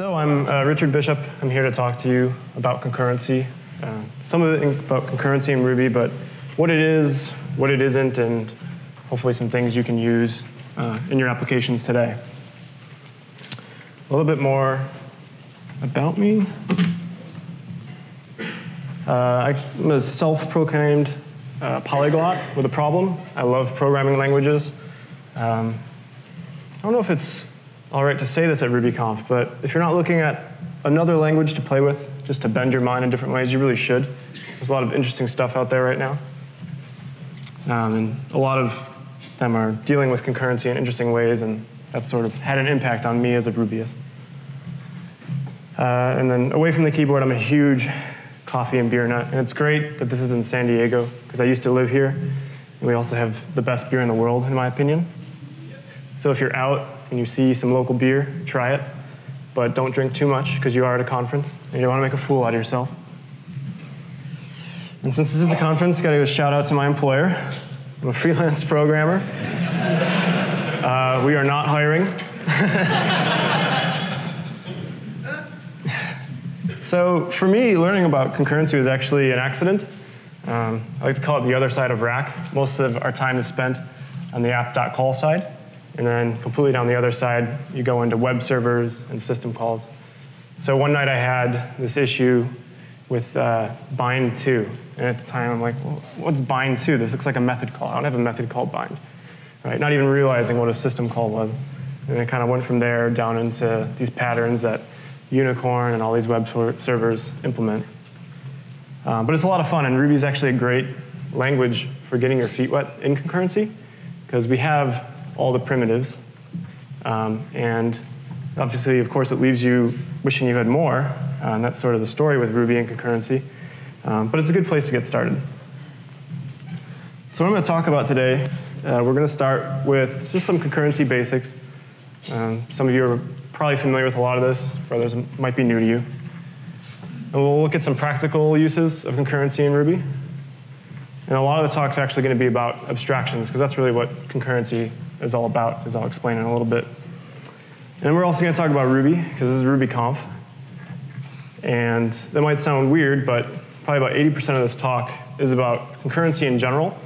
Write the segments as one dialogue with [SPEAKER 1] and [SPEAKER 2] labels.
[SPEAKER 1] So I'm uh, Richard Bishop. I'm here to talk to you about concurrency. Uh, some of it about concurrency in Ruby, but what it is, what it isn't, and hopefully some things you can use uh, in your applications today. A little bit more about me. Uh, I'm a self-proclaimed uh, polyglot with a problem. I love programming languages. Um, I don't know if it's all right to say this at RubyConf, but if you're not looking at another language to play with, just to bend your mind in different ways, you really should. There's a lot of interesting stuff out there right now. Um, and a lot of them are dealing with concurrency in interesting ways, and that sort of had an impact on me as a Rubyist. Uh, and then away from the keyboard, I'm a huge coffee and beer nut. And it's great that this is in San Diego, because I used to live here. And we also have the best beer in the world, in my opinion. So if you're out and you see some local beer, try it. But don't drink too much, because you are at a conference, and you don't want to make a fool out of yourself. And since this is a conference, got to give a shout out to my employer. I'm a freelance programmer. Uh, we are not hiring. so for me, learning about concurrency was actually an accident. Um, I like to call it the other side of rack. Most of our time is spent on the app.call side. And then completely down the other side, you go into web servers and system calls. So one night I had this issue with uh, bind two. And at the time, I'm like, well, what's bind two? This looks like a method call. I don't have a method called bind. Right? Not even realizing what a system call was. And it kind of went from there down into these patterns that Unicorn and all these web servers implement. Um, but it's a lot of fun, and Ruby is actually a great language for getting your feet wet in concurrency, because we have all the primitives. Um, and obviously, of course, it leaves you wishing you had more, uh, and that's sort of the story with Ruby and concurrency. Um, but it's a good place to get started. So what I'm going to talk about today, uh, we're going to start with just some concurrency basics. Um, some of you are probably familiar with a lot of this, for others might be new to you. And we'll look at some practical uses of concurrency in Ruby. And a lot of the talk's actually going to be about abstractions, because that's really what concurrency is all about, as I'll explain in a little bit. And we're also going to talk about Ruby, because this is RubyConf. And that might sound weird, but probably about 80% of this talk is about concurrency in general.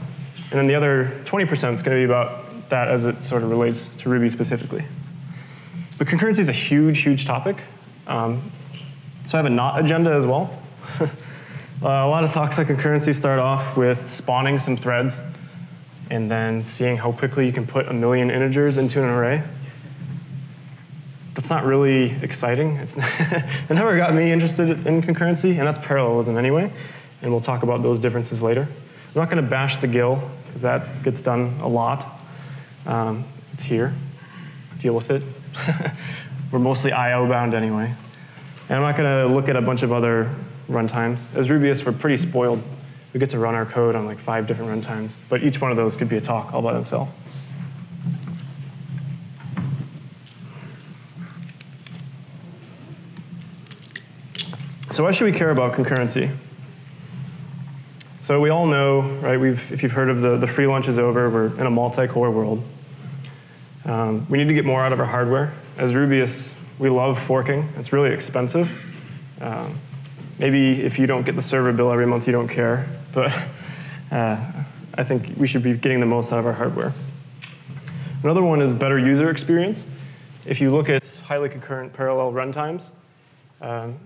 [SPEAKER 1] And then the other 20% is going to be about that as it sort of relates to Ruby specifically. But concurrency is a huge, huge topic. Um, so I have a not agenda as well. uh, a lot of talks on concurrency start off with spawning some threads and then seeing how quickly you can put a million integers into an array. That's not really exciting. It's it never got me interested in concurrency, and that's parallelism anyway. And we'll talk about those differences later. I'm not going to bash the GIL, because that gets done a lot. Um, it's here. Deal with it. We're mostly I.O. bound anyway. And I'm not going to look at a bunch of other runtimes. As Rubyists, we're pretty spoiled we get to run our code on like five different runtimes, but each one of those could be a talk all by themselves. So why should we care about concurrency? So we all know, right, we've, if you've heard of the, the free lunch is over, we're in a multi-core world. Um, we need to get more out of our hardware. As Rubyists, we love forking. It's really expensive. Um, maybe if you don't get the server bill every month, you don't care but uh, I think we should be getting the most out of our hardware. Another one is better user experience. If you look at highly concurrent parallel runtimes, um,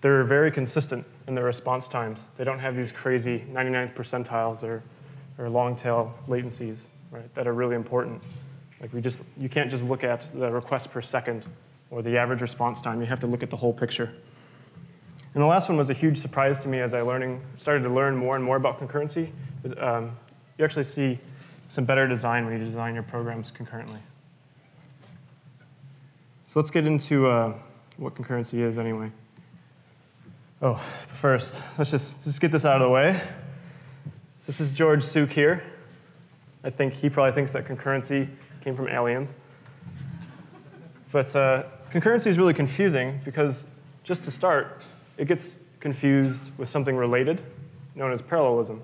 [SPEAKER 1] they're very consistent in their response times. They don't have these crazy 99th percentiles or, or long tail latencies, right, that are really important. Like we just, you can't just look at the request per second or the average response time. You have to look at the whole picture. And the last one was a huge surprise to me as I learning, started to learn more and more about concurrency. Um, you actually see some better design when you design your programs concurrently. So let's get into uh, what concurrency is anyway. Oh, first, let's just, just get this out of the way. So this is George Suk here. I think he probably thinks that concurrency came from aliens. But uh, concurrency is really confusing because, just to start, it gets confused with something related, known as parallelism,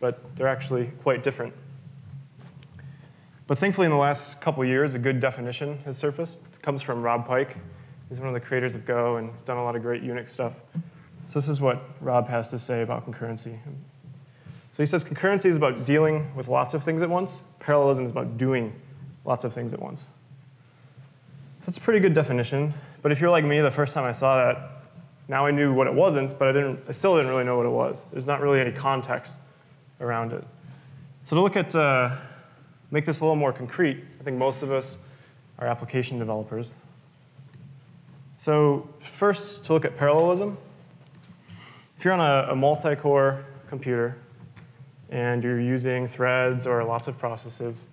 [SPEAKER 1] but they're actually quite different. But thankfully, in the last couple years, a good definition has surfaced. It comes from Rob Pike, He's one of the creators of Go and done a lot of great Unix stuff. So this is what Rob has to say about concurrency. So he says concurrency is about dealing with lots of things at once. Parallelism is about doing lots of things at once. So that's a pretty good definition. But if you're like me, the first time I saw that, now I knew what it wasn't, but I, didn't, I still didn't really know what it was. There's not really any context around it. So to look at, uh, make this a little more concrete, I think most of us are application developers. So first, to look at parallelism. If you're on a, a multi-core computer and you're using threads or lots of processes,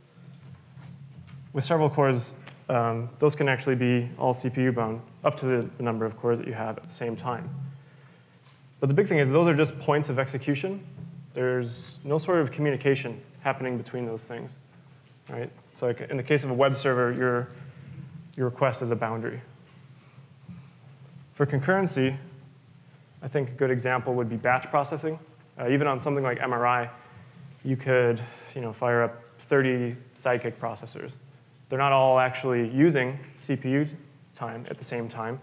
[SPEAKER 1] with several cores, um, those can actually be all CPU bound, up to the, the number of cores that you have at the same time. But the big thing is those are just points of execution. There's no sort of communication happening between those things, right? So like in the case of a web server, your, your request is a boundary. For concurrency, I think a good example would be batch processing. Uh, even on something like MRI, you could you know, fire up 30 Sidekiq processors. They're not all actually using CPU time at the same time,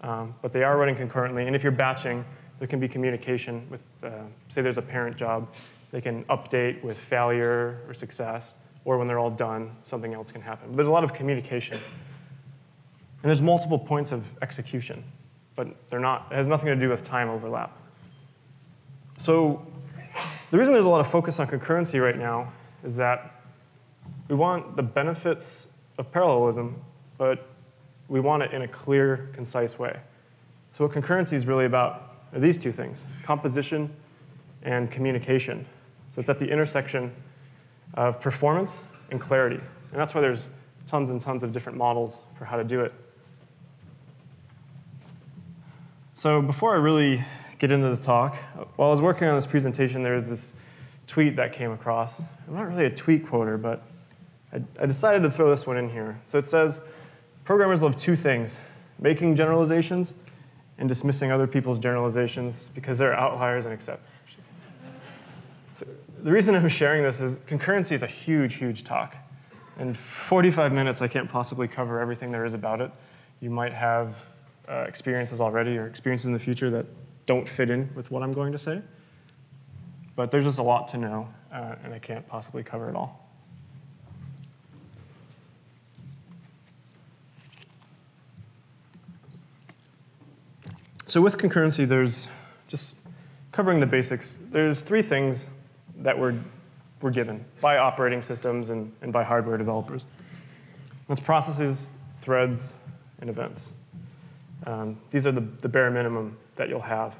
[SPEAKER 1] um, but they are running concurrently. And if you're batching, there can be communication with, uh, say there's a parent job, they can update with failure or success, or when they're all done, something else can happen. But there's a lot of communication. And there's multiple points of execution, but they're not, it has nothing to do with time overlap. So the reason there's a lot of focus on concurrency right now is that we want the benefits of parallelism, but we want it in a clear, concise way. So what concurrency is really about are these two things, composition and communication. So it's at the intersection of performance and clarity. And that's why there's tons and tons of different models for how to do it. So before I really get into the talk, while I was working on this presentation, there was this tweet that came across. I'm not really a tweet quoter, but I, I decided to throw this one in here. So it says, programmers love two things, making generalizations and dismissing other people's generalizations because they're outliers and exceptions. So the reason I'm sharing this is concurrency is a huge, huge talk. In 45 minutes, I can't possibly cover everything there is about it. You might have uh, experiences already or experiences in the future that don't fit in with what I'm going to say. But there's just a lot to know, uh, and I can't possibly cover it all. So with concurrency, there's just covering the basics. There's three things that were, were given by operating systems and, and by hardware developers. That's processes, threads, and events. Um, these are the, the bare minimum that you'll have.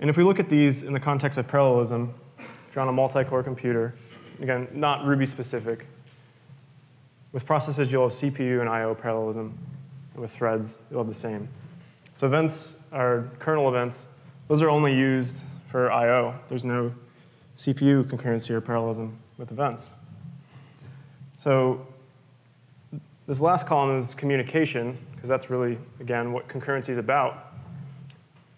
[SPEAKER 1] And if we look at these in the context of parallelism, if you're on a multi-core computer, again, not Ruby specific, with processes you'll have CPU and I.O. parallelism, with threads you'll have the same. So events are kernel events. Those are only used for I.O. There's no CPU concurrency or parallelism with events. So this last column is communication, because that's really, again, what concurrency is about.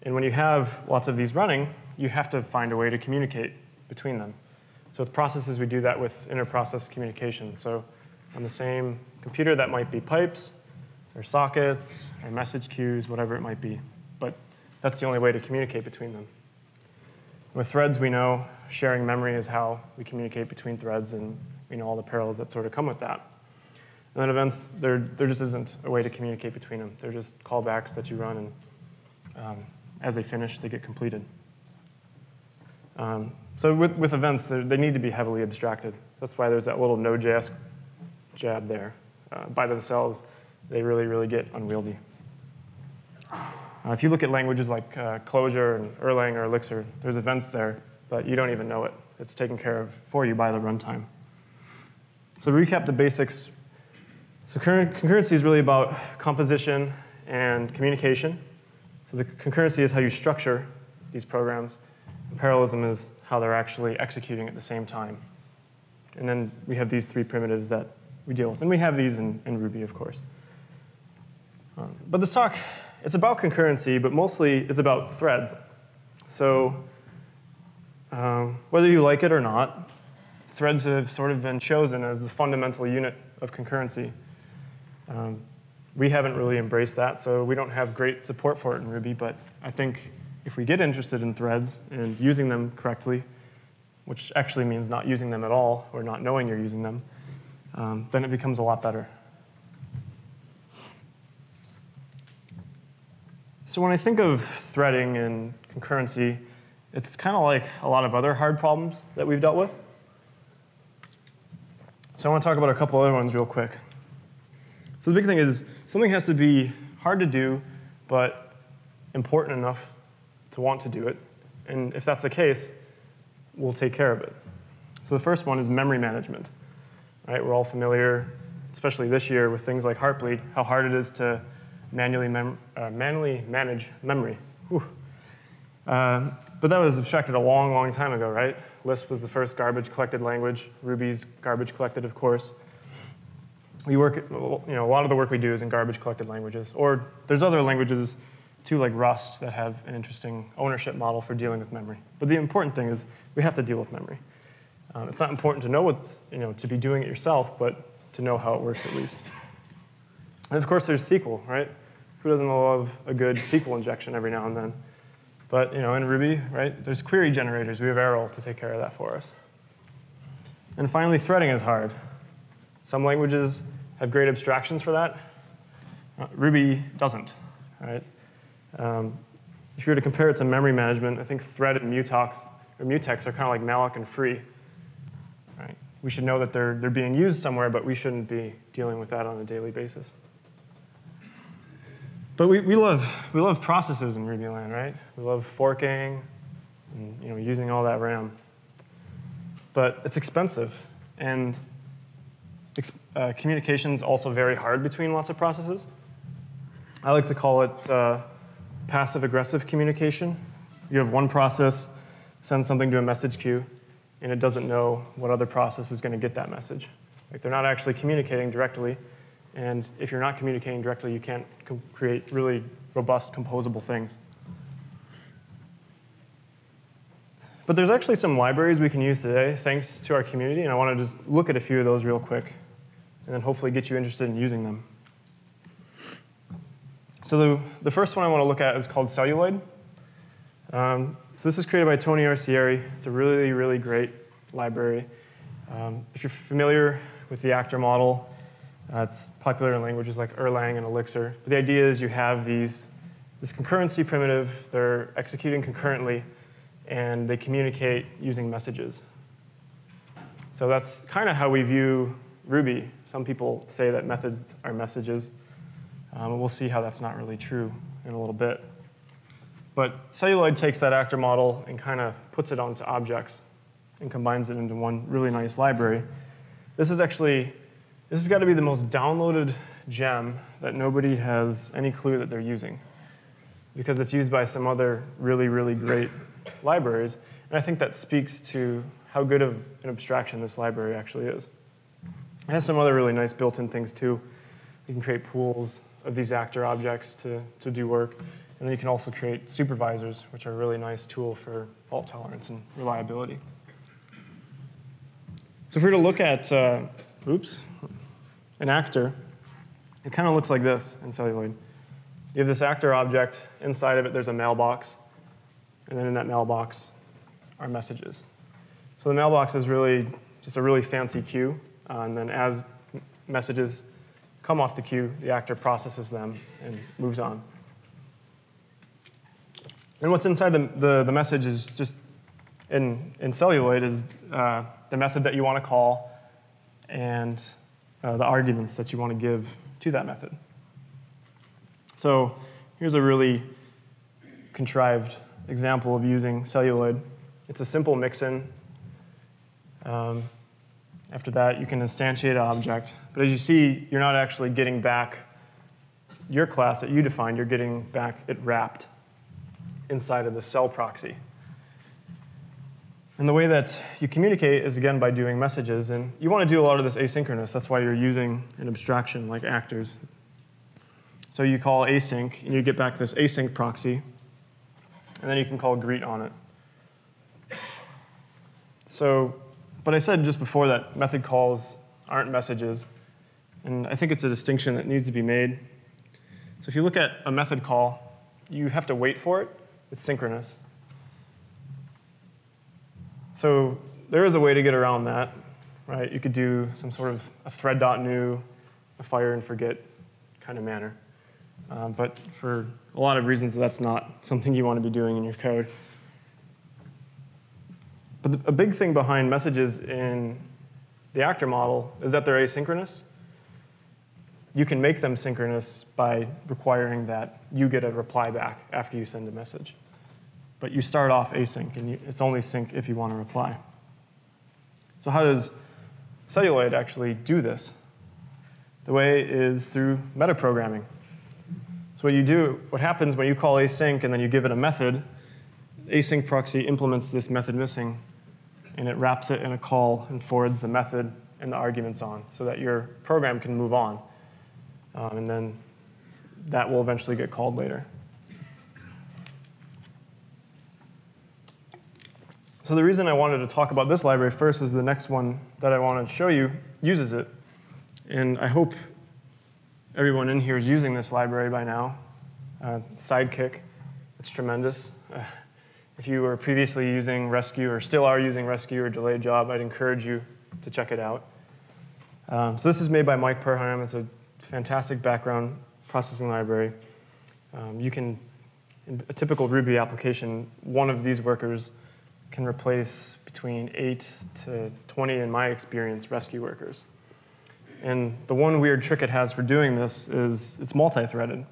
[SPEAKER 1] And when you have lots of these running, you have to find a way to communicate between them. So with processes, we do that with inter-process communication. So on the same computer, that might be pipes, or sockets, or message queues, whatever it might be. But that's the only way to communicate between them. With threads, we know sharing memory is how we communicate between threads, and we know all the parallels that sort of come with that. And then events, there, there just isn't a way to communicate between them. They're just callbacks that you run, and um, as they finish, they get completed. Um, so with, with events, they need to be heavily abstracted. That's why there's that little Node.js jab there. Uh, by themselves, they really, really get unwieldy. Uh, if you look at languages like uh, Clojure and Erlang or Elixir, there's events there, but you don't even know it. It's taken care of for you by the runtime. So to recap the basics, so concurrency is really about composition and communication. So the concurrency is how you structure these programs. And parallelism is how they're actually executing at the same time. And then we have these three primitives that we deal with. And we have these in, in Ruby, of course. But this talk, it's about concurrency, but mostly it's about threads. So um, whether you like it or not, threads have sort of been chosen as the fundamental unit of concurrency. Um, we haven't really embraced that, so we don't have great support for it in Ruby, but I think if we get interested in threads and using them correctly, which actually means not using them at all or not knowing you're using them, um, then it becomes a lot better. So when I think of threading and concurrency, it's kind of like a lot of other hard problems that we've dealt with. So I want to talk about a couple other ones real quick. So the big thing is something has to be hard to do, but important enough to want to do it. And if that's the case, we'll take care of it. So the first one is memory management. Right? We're all familiar, especially this year, with things like Heartbleed, how hard it is to manually, mem- uh, manually manage memory. Uh, but that was abstracted a long, long time ago, right? Lisp was the first garbage collected language. Ruby's garbage collected, of course. We work, you know, a lot of the work we do is in garbage collected languages. Or there's other languages too, like Rust, that have an interesting ownership model for dealing with memory. But the important thing is we have to deal with memory. Um, it's not important to know what's, you know, to be doing it yourself, but to know how it works at least. And of course, there's SQL, right? Who doesn't love a good SQL injection every now and then? But you know, in Ruby, right, there's query generators. We have Arel to take care of that for us. And finally, threading is hard. Some languages have great abstractions for that. Uh, Ruby doesn't, right? Um, if you were to compare it to memory management, I think thread and mutox or mutex are kind of like malloc and free. Right? We should know that they're, they're being used somewhere, but we shouldn't be dealing with that on a daily basis. But we, we, love, we love processes in Rubyland, right? We love forking and you know, using all that RAM. But it's expensive, and uh, communication is also very hard between lots of processes. I like to call it uh, passive aggressive communication. You have one process send something to a message queue, and it doesn't know what other process is going to get that message. Like they're not actually communicating directly, and if you're not communicating directly, you can't create really robust composable things. But there's actually some libraries we can use today, thanks to our community, and I want to just look at a few of those real quick, and then hopefully get you interested in using them. So the, the first one I want to look at is called Celluloid. Um, so this is created by Tony Arcieri. It's a really, really great library. Um, if you're familiar with the actor model, uh, it's popular in languages like Erlang and Elixir. But the idea is you have these, this concurrency primitive, they're executing concurrently, and they communicate using messages. So that's kind of how we view Ruby. Some people say that methods are messages. Um, we'll see how that's not really true in a little bit. But Celluloid takes that actor model and kind of puts it onto objects and combines it into one really nice library. This is actually, this has got to be the most downloaded gem that nobody has any clue that they're using because it's used by some other really, really great libraries. And I think that speaks to how good of an abstraction this library actually is. It has some other really nice built-in things too. You can create pools of these actor objects to, to do work. And then you can also create supervisors, which are a really nice tool for fault tolerance and reliability. So if we were to look at, uh, oops, an actor, it kind of looks like this in Celluloid. You have this actor object, inside of it there's a mailbox, and then in that mailbox are messages. So the mailbox is really just a really fancy queue, uh, and then as messages come off the queue, the actor processes them and moves on. And what's inside the, the, the message is just in, in celluloid is uh, the method that you want to call and uh, the arguments that you want to give to that method. So here's a really contrived example of using celluloid. It's a simple mixin. Um, after that, you can instantiate an object. But as you see, you're not actually getting back your class that you defined, you're getting back it wrapped inside of the cell proxy. And the way that you communicate is again by doing messages. And you want to do a lot of this asynchronous. That's why you're using an abstraction like actors. So you call async, and you get back this async proxy, and then you can call greet on it. So but I said just before that method calls aren't messages, and I think it's a distinction that needs to be made. So if you look at a method call, you have to wait for it. It's synchronous. So there is a way to get around that, right? You could do some sort of a thread.new, a fire and forget kind of manner. Um, but for a lot of reasons, that's not something you want to be doing in your code. But the, a big thing behind messages in the actor model is that they're asynchronous. You can make them synchronous by requiring that you get a reply back after you send a message. But you start off async, and you, it's only sync if you want to reply. So how does Celluloid actually do this? The way is through metaprogramming. So what you do, what happens when you call async and then you give it a method, async proxy implements this method missing and it wraps it in a call and forwards the method and the arguments on so that your program can move on. Um, and then that will eventually get called later. So the reason I wanted to talk about this library first is the next one that I want to show you uses it. And I hope everyone in here is using this library by now. Uh, Sidekiq, it's tremendous. Uh, if you were previously using Resque or still are using Resque or Delayed Job, I'd encourage you to check it out. Um, so this is made by Mike Perham. It's a fantastic background processing library. Um, you can, in a typical Ruby application, one of these workers can replace between 8 to 20, in my experience, Resque workers. And the one weird trick it has for doing this is it's multi-threaded.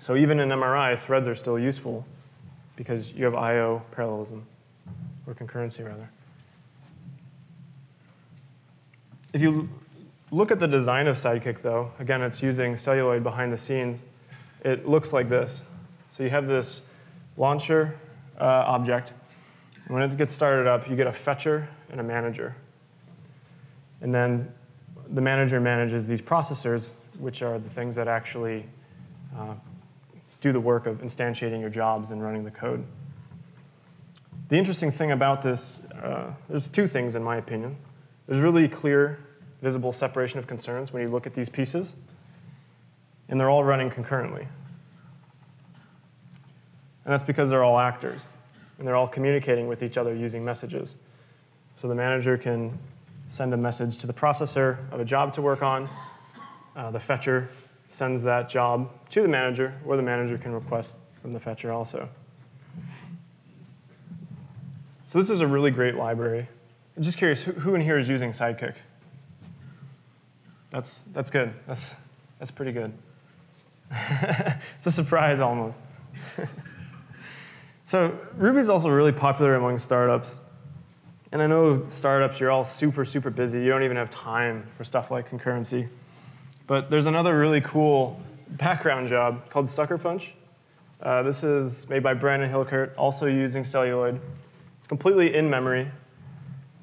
[SPEAKER 1] So even in MRI, threads are still useful because you have I.O. parallelism, or concurrency rather. If you look at the design of Sidekiq though, again, it's using celluloid behind the scenes, it looks like this. So you have this launcher uh, object. When it gets started up, you get a fetcher and a manager. And then the manager manages these processors, which are the things that actually uh, do the work of instantiating your jobs and running the code. The interesting thing about this, uh, there's two things in my opinion. There's really clear, visible separation of concerns when you look at these pieces, and they're all running concurrently. And that's because they're all actors, and they're all communicating with each other using messages. So the manager can send a message to the processor of a job to work on. Uh, the fetcher sends that job to the manager, or the manager can request from the fetcher also. So this is a really great library. I'm just curious, who, who in here is using Sidekiq? That's, that's good. That's, that's pretty good. it's a surprise almost. so Ruby is also really popular among startups. And I know startups, you're all super, super busy. You don't even have time for stuff like concurrency. But there's another really cool background job called Sucker Punch. Uh, this is made by Brandon Hilkert, also using Celluloid. It's completely in memory.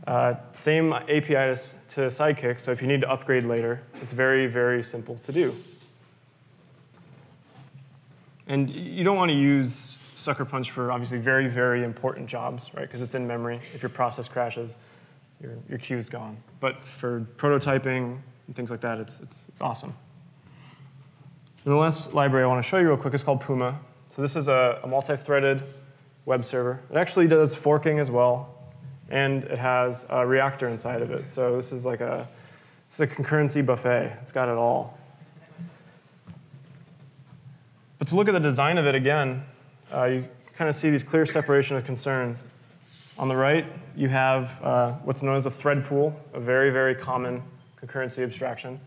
[SPEAKER 1] Uh, same API to, to Sidekiq, so if you need to upgrade later, it's very, very simple to do. And you don't want to use sucker punch for obviously very, very important jobs, right? Because it's in memory. If your process crashes, your, your queue is gone. But for prototyping and things like that, it's, it's, it's awesome. And the last library I want to show you real quick is called Puma. So this is a, a multi-threaded web server. It actually does forking as well, and it has a reactor inside of it. So this is like a, it's a concurrency buffet. It's got it all. But to look at the design of it again, uh, you kind of see these clear separation of concerns. On the right, you have uh, what's known as a thread pool, a very, very common concurrency abstraction.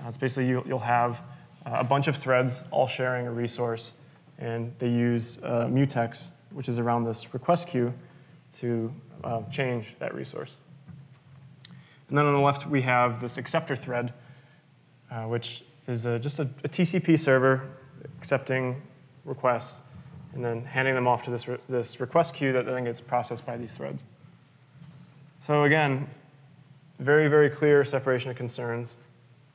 [SPEAKER 1] Uh, it's basically you, will have uh, a bunch of threads all sharing a resource, and they use uh, mutex, which is around this request queue, to uh, change that resource. And then on the left, we have this acceptor thread, which is a, just a, a TCP server accepting requests and then handing them off to this, re this request queue that then gets processed by these threads. So again, very, very clear separation of concerns.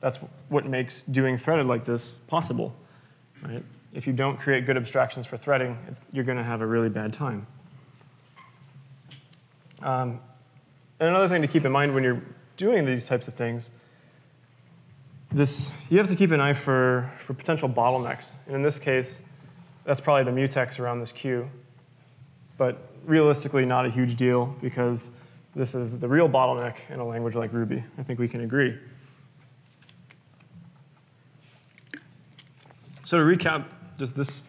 [SPEAKER 1] That's what makes doing threaded like this possible. Right? If you don't create good abstractions for threading, you're going to have a really bad time. Um, and another thing to keep in mind when you're doing these types of things, this, you have to keep an eye for, for potential bottlenecks. And in this case, that's probably the mutex around this queue. But realistically, not a huge deal because this is the real bottleneck in a language like Ruby. I think we can agree. So to recap just this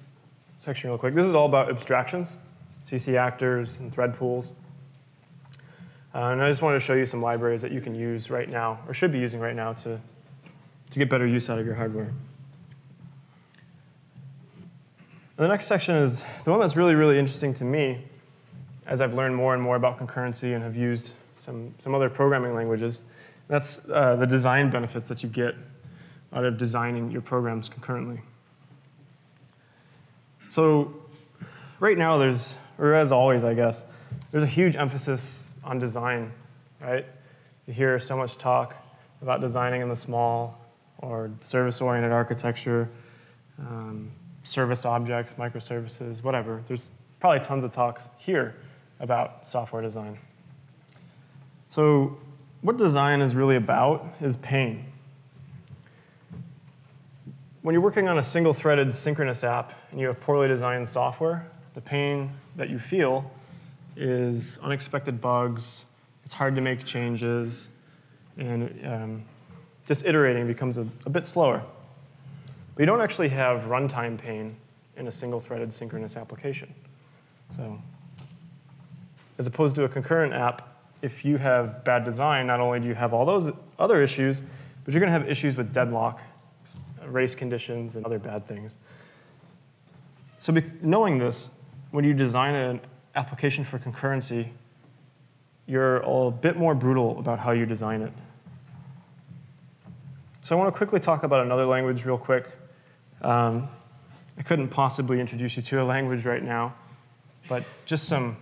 [SPEAKER 1] section real quick, this is all about abstractions. So you see actors and thread pools. Uh, and I just wanted to show you some libraries that you can use right now, or should be using right now to, to get better use out of your hardware. The next section is the one that's really, really interesting to me as I've learned more and more about concurrency and have used some, some other programming languages. That's uh, the design benefits that you get out of designing your programs concurrently. So right now there's, or as always, I guess, there's a huge emphasis on design, right? You hear so much talk about designing in the small or service-oriented architecture, um, service objects, microservices, whatever. There's probably tons of talks here about software design. So what design is really about is pain. When you're working on a single-threaded synchronous app and you have poorly designed software, the pain that you feel is unexpected bugs, it's hard to make changes, and um, just iterating becomes a, a bit slower. But you don't actually have runtime pain in a single-threaded synchronous application. So as opposed to a concurrent app, if you have bad design, not only do you have all those other issues, but you're going to have issues with deadlock, race conditions, and other bad things. So knowing this, when you design an application for concurrency, you're a bit more brutal about how you design it. So I want to quickly talk about another language real quick. Um, I couldn't possibly introduce you to a language right now, but just some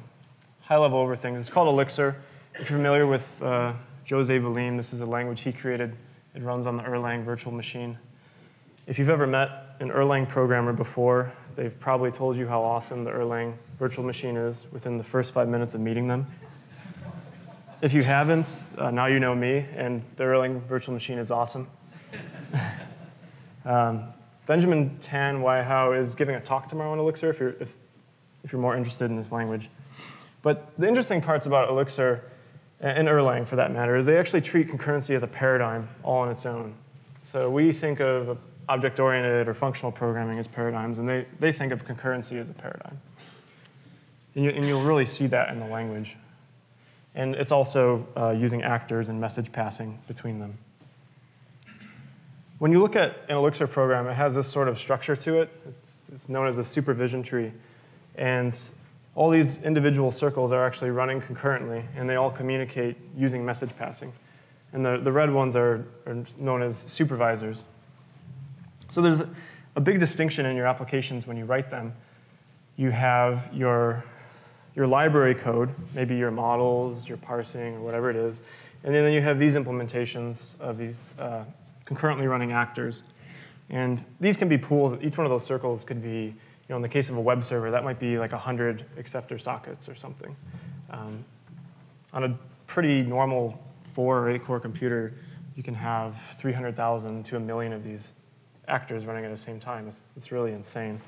[SPEAKER 1] high level over things. It's called Elixir. If you're familiar with uh, Jose Valim, this is a language he created. It runs on the Erlang virtual machine. If you've ever met an Erlang programmer before, they've probably told you how awesome the Erlang virtual machine is within the first five minutes of meeting them. If you haven't, uh, now you know me, and the Erlang virtual machine is awesome. um, Benjamin Tan Wei Hao is giving a talk tomorrow on Elixir if you're, if, if you're more interested in this language. But the interesting parts about Elixir, and Erlang for that matter, is they actually treat concurrency as a paradigm all on its own. So we think of object-oriented or functional programming as paradigms, and they, they think of concurrency as a paradigm. And, you, and you'll really see that in the language. And it's also uh, using actors and message passing between them. When you look at an Elixir program, it has this sort of structure to it. It's, it's known as a supervision tree. And all these individual circles are actually running concurrently, and they all communicate using message passing. And the, the red ones are, are known as supervisors. So there's a big distinction in your applications when you write them. You have your, your library code, maybe your models, your parsing, or whatever it is, and then you have these implementations of these uh, concurrently running actors. And these can be pools. Each one of those circles could be, you know, in the case of a web server, that might be like 100 acceptor sockets or something. Um, on a pretty normal four or eight core computer, you can have 300,000 to a million of these actors running at the same time. It's, it's really insane.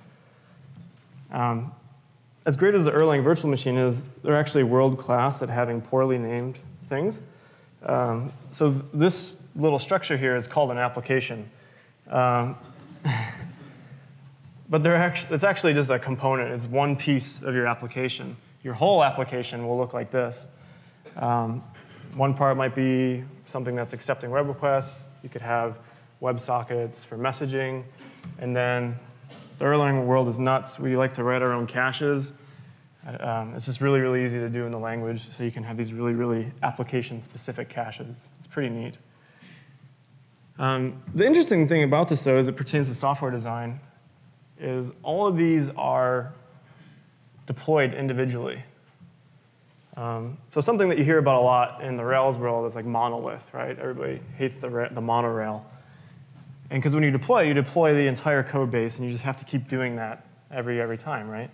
[SPEAKER 1] Um, as great as the Erlang virtual machine is, they're actually world class at having poorly named things. Um, so th this little structure here is called an application. Um, but actually, it's actually just a component. It's one piece of your application. Your whole application will look like this. Um, one part might be something that's accepting web requests. You could have WebSockets for messaging. And then the Erlang world is nuts. We like to write our own caches. Um, it's just really, really easy to do in the language, so you can have these really, really application-specific caches. It's pretty neat. Um, the interesting thing about this, though, as it pertains to software design, is all of these are deployed individually. Um, so something that you hear about a lot in the Rails world is like monolith, right? Everybody hates the, the monorail. And because when you deploy, you deploy the entire code base, and you just have to keep doing that every, every time, right?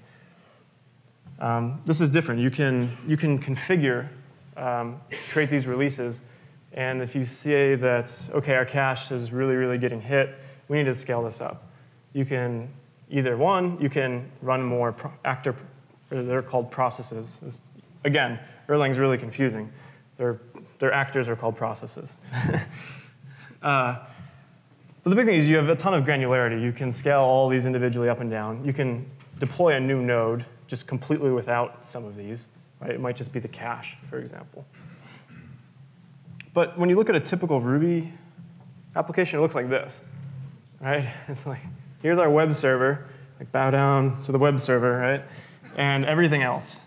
[SPEAKER 1] Um, this is different. You can, you can configure, um, create these releases And if you see that, okay, our cache is really, really getting hit, we need to scale this up. You can either one, you can run more actor, they're called processes. Again, Erlang's really confusing. Their, their actors are called processes. uh, but the big thing is you have a ton of granularity. You can scale all these individually up and down. You can deploy a new node just completely without some of these. Right? It might just be the cache, for example. But when you look at a typical Ruby application, it looks like this. Right? It's like, here's our web server, like bow down to the web server, right? And everything else.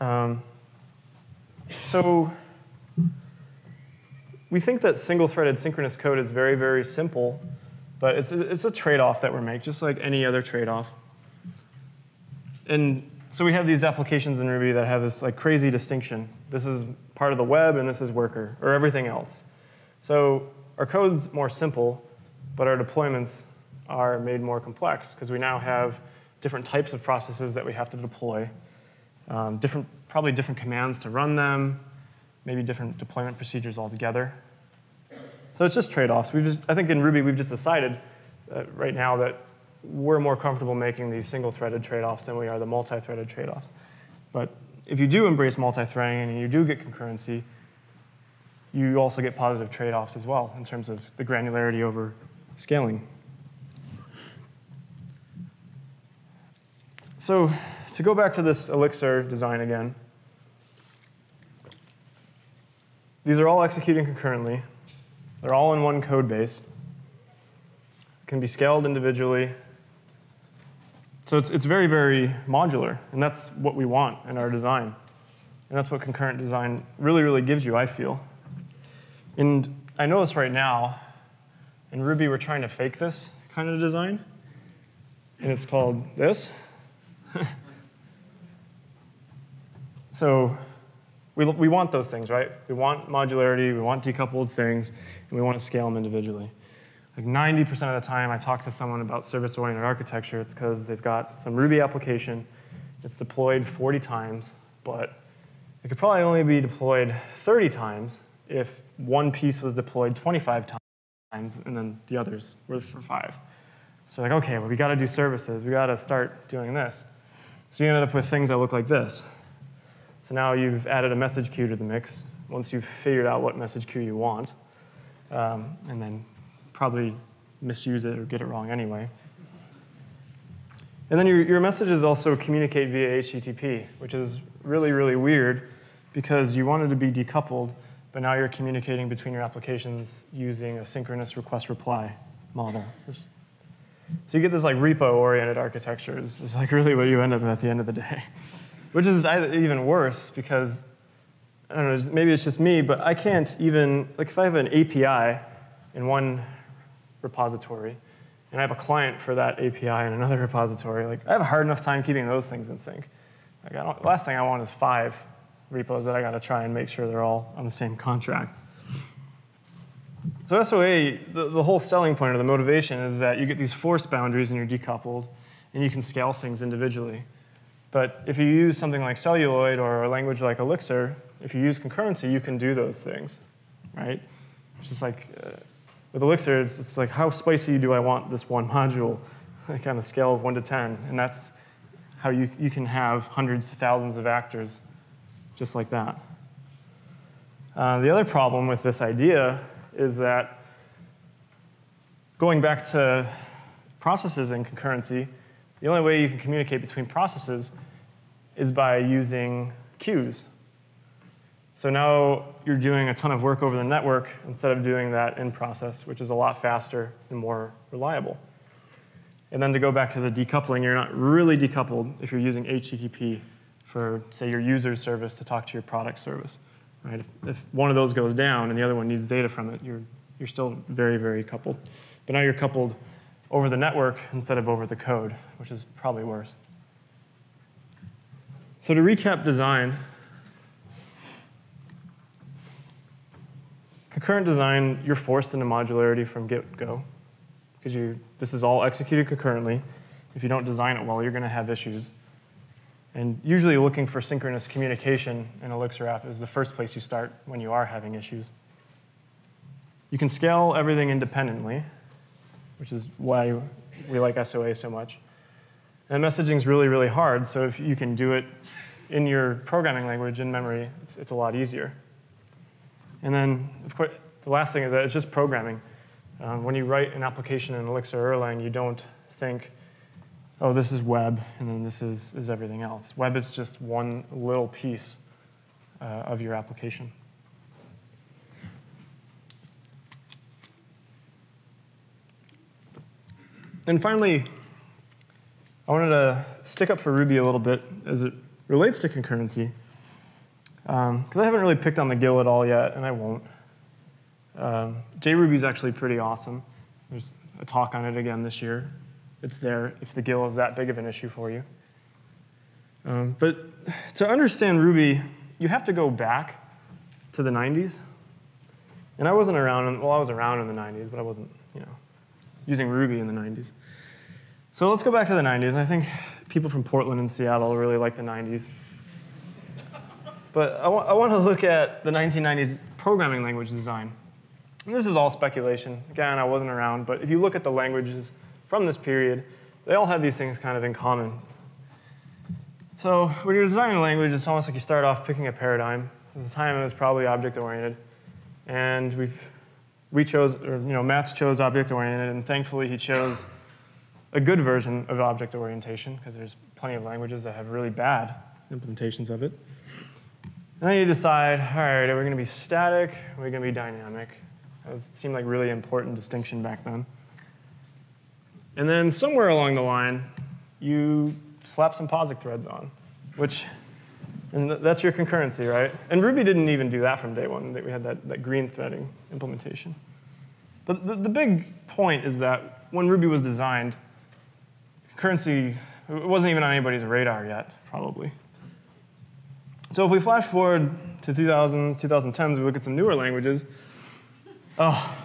[SPEAKER 1] Um, so we think that single-threaded synchronous code is very, very simple, but it's it's a trade-off that we're making, just like any other trade-off. And so we have these applications in Ruby that have this like crazy distinction. This is part of the web, and this is worker, or everything else. So our code's more simple, but our deployments are made more complex because we now have different types of processes that we have to deploy, um, different, probably different commands to run them, maybe different deployment procedures altogether. So it's just trade-offs. We've just, I think in Ruby we've just decided right now that we're more comfortable making these single-threaded trade-offs than we are the multi-threaded trade-offs. But if you do embrace multi-threading and you do get concurrency, you also get positive trade-offs as well in terms of the granularity over scaling. So to go back to this Elixir design again, These are all executing concurrently. They're all in one code base. Can be scaled individually. So it's, it's very, very modular, and that's what we want in our design. And that's what concurrent design really, really gives you, I feel. And I notice right now, in Ruby, we're trying to fake this kind of design. And it's called this. so we, we want those things, right? We want modularity, we want decoupled things, and we want to scale them individually. Like 90% of the time I talk to someone about service-oriented architecture, it's because they've got some Ruby application, it's deployed 40 times, but it could probably only be deployed 30 times if one piece was deployed 25 times and then the others were for five. So like, okay, well, we got to do services. We got to start doing this. So you ended up with things that look like this. So now you've added a message queue to the mix once you've figured out what message queue you want, um, and then probably misuse it or get it wrong anyway. And then your, your messages also communicate via HTTP, which is really, really weird because you wanted to be decoupled, but now you're communicating between your applications using a synchronous request reply model. So you get this like repo-oriented architecture. It's like really what you end up at the end of the day. Which is even worse because, I don't know, maybe it's just me, but I can't even, like if I have an API in one repository, and I have a client for that API in another repository, like I have a hard enough time keeping those things in sync. Like last thing I want is five repos that I got to try and make sure they're all on the same contract. So SOA, the, the whole selling point or the motivation is that you get these force boundaries and you're decoupled, and you can scale things individually. But if you use something like Celluloid or a language like Elixir, if you use concurrency, you can do those things, right? It's just like, uh, with Elixir, it's, it's like, how spicy do I want this one module? like on a scale of 1 to 10. And that's how you, you can have hundreds to thousands of actors just like that. Uh, the other problem with this idea is that going back to processes and concurrency, the only way you can communicate between processes is by using queues. So now you're doing a ton of work over the network instead of doing that in process, which is a lot faster and more reliable. And then to go back to the decoupling, you're not really decoupled if you're using HTTP for, say, your user service to talk to your product service. Right? If, if one of those goes down and the other one needs data from it, you're, you're still very, very coupled. But now you're coupled over the network instead of over the code, which is probably worse. So to recap design, concurrent design, you're forced into modularity from get-go because you this is all executed concurrently. If you don't design it well, you're going to have issues. And usually looking for synchronous communication in Elixir app is the first place you start when you are having issues. You can scale everything independently, which is why we like SOA so much. And messaging is really, really hard, so if you can do it in your programming language in memory, it's, it's a lot easier. And then, of course, the last thing is that it's just programming. Um, when you write an application in Elixir Erlang, you don't think, oh, this is web, and then this is, is everything else. Web is just one little piece uh, of your application. And finally, I wanted to stick up for Ruby a little bit as it relates to concurrency. Because um, I haven't really picked on the GIL at all yet, and I won't. Um, JRuby is actually pretty awesome. There's a talk on it again this year. It's there if the GIL is that big of an issue for you. Um, but to understand Ruby, you have to go back to the 90s. And I wasn't around, well, I was around in the 90s, but I wasn't, you know, using Ruby in the 90s. So let's go back to the 90s. And I think people from Portland and Seattle really like the 90s. But I, I want to look at the 1990s programming language design. And this is all speculation. Again, I wasn't around, but if you look at the languages from this period, they all have these things kind of in common. So when you're designing a language, it's almost like you start off picking a paradigm. At the time, it was probably object-oriented. And we we chose, or you know, Matz chose object-oriented, and thankfully he chose a good version of object orientation, because there's plenty of languages that have really bad implementations of it. And then you decide, all right, are we going to be static? Are we going to be dynamic? That seemed like really important distinction back then. And then somewhere along the line, you slap some POSIX threads on, which, and that's your concurrency, right? And Ruby didn't even do that from day one. That we had that, that green threading implementation. But the, the big point is that when Ruby was designed, concurrency it wasn't even on anybody's radar yet, probably. So if we flash forward to 2000s, 2010s, we look at some newer languages. Oh,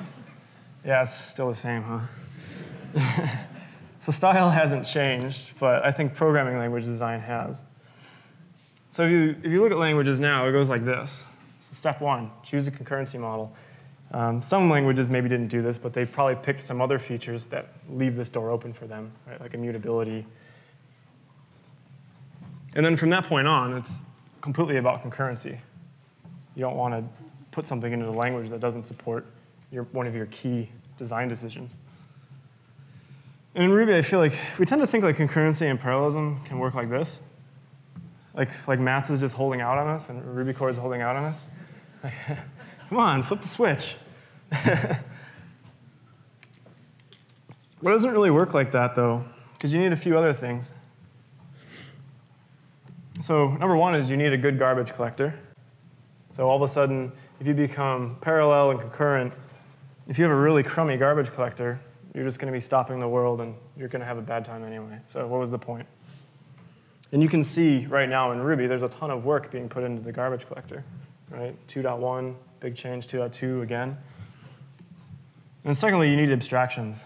[SPEAKER 1] yeah, it's still the same, huh? so style hasn't changed, but I think programming language design has. So if you, if you look at languages now, it goes like this. So step one, choose a concurrency model. Um, some languages maybe didn't do this, but they probably picked some other features that leave this door open for them, right? like immutability. And then from that point on, it's completely about concurrency. You don't want to put something into the language that doesn't support your, one of your key design decisions. And in Ruby, I feel like we tend to think like concurrency and parallelism can work like this. Like, like Matz is just holding out on us and Ruby core is holding out on us. Come on, flip the switch. but it doesn't really work like that, though, because you need a few other things. So number one is you need a good garbage collector. So all of a sudden, if you become parallel and concurrent, if you have a really crummy garbage collector, you're just going to be stopping the world and you're going to have a bad time anyway. So what was the point? And you can see right now in Ruby, there's a ton of work being put into the garbage collector, right? 2.1, big change, 2.2 again. And secondly, you need abstractions.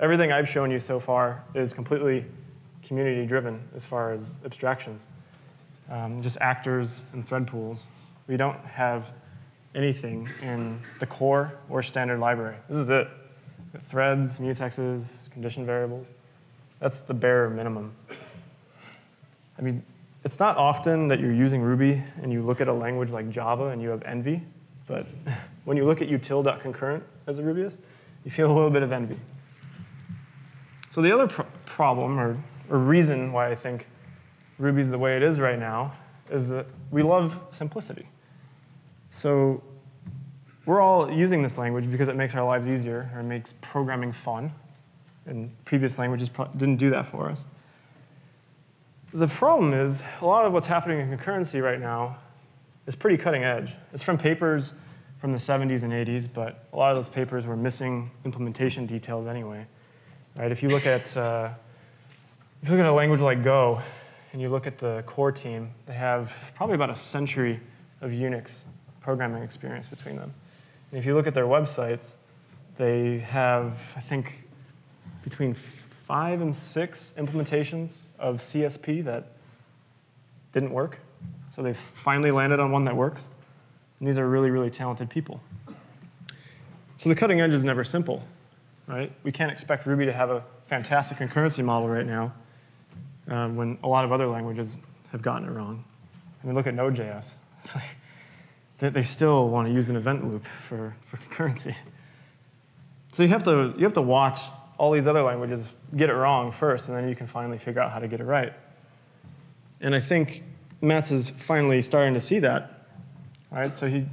[SPEAKER 1] Everything I've shown you so far is completely community driven as far as abstractions. Um, just actors and thread pools. We don't have anything in the core or standard library. This is it. Threads, mutexes, condition variables. That's the bare minimum. I mean, it's not often that you're using Ruby and you look at a language like Java and you have envy, but when you look at util.concurrent as a Rubyist, you feel a little bit of envy. So the other problem or, or reason why I think Ruby's the way it is right now is that we love simplicity. So we're all using this language because it makes our lives easier or it makes programming fun. And previous languages didn't do that for us. The problem is, a lot of what's happening in concurrency right now is pretty cutting edge. It's from papers from the 70s and 80s, but a lot of those papers were missing implementation details anyway. Right? If you look at uh, if you look at a language like Go, and you look at the core team, they have probably about a century of Unix programming experience between them. And if you look at their websites, they have, I think, between five and six implementations of CSP that didn't work. So they finally landed on one that works. And these are really, really talented people. So the cutting edge is never simple, right? We can't expect Ruby to have a fantastic concurrency model right now um, when a lot of other languages have gotten it wrong. I mean, look at Node.js. It's like they, still want to use an event loop for, for concurrency. So you have, to, you have to watch all these other languages get it wrong first, and then you can finally figure out how to get it right. And I think Matz is finally starting to see that. All right, so he,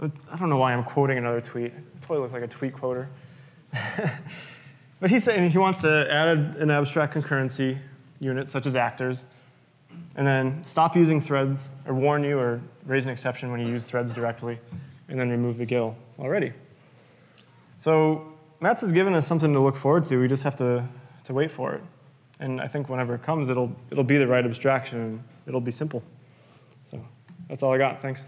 [SPEAKER 1] I don't know why I'm quoting another tweet. I totally look like a tweet quoter. but he's saying he wants to add an abstract concurrency unit, such as actors, and then stop using threads, or warn you, or raise an exception when you use threads directly, and then remove the GIL already. So Matz has given us something to look forward to. We just have to, to wait for it. And I think whenever it comes, it'll, it'll be the right abstraction, and it'll be simple. So that's all I got. Thanks.